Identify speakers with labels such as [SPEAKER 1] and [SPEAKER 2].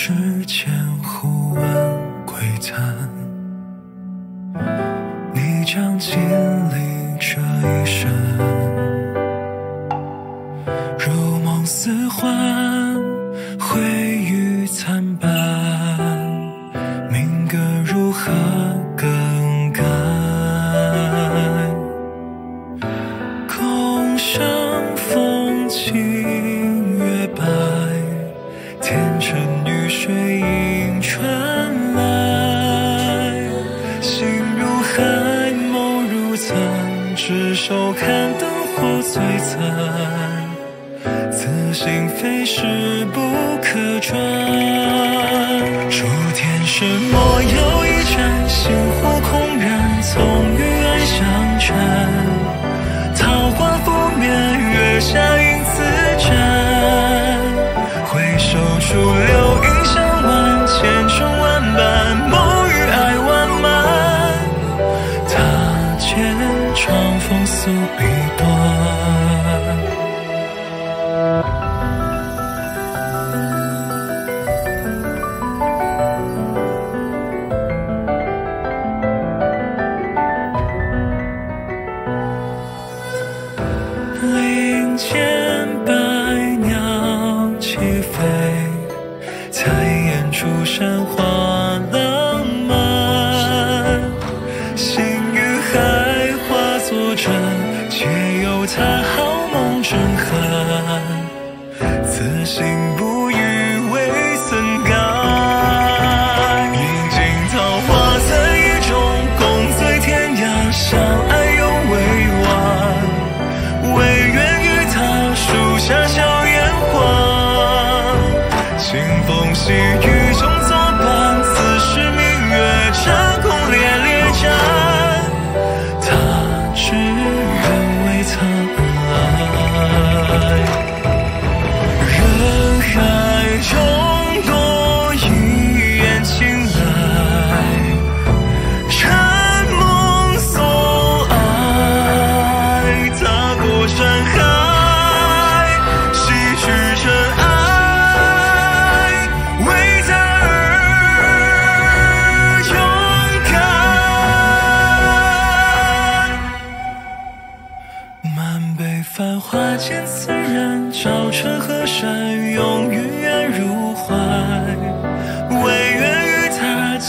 [SPEAKER 1] 之间互问归暂，你将经历这一生，如梦似幻，回忆参半，命格如何更改？空山风清，天成雨水映春来。心如海，梦如残，执手看灯火璀璨。此心非是不可转。诸天神魔有一战，星火长风诉一段。林间百鸟齐飞，彩烟出山花有他好梦震撼。此心不渝，未曾改。饮尽桃花残叶中，共醉天涯，相爱又未晚。唯愿与他树下笑颜欢，清风细雨中作伴。繁华间，自然照春和山雨。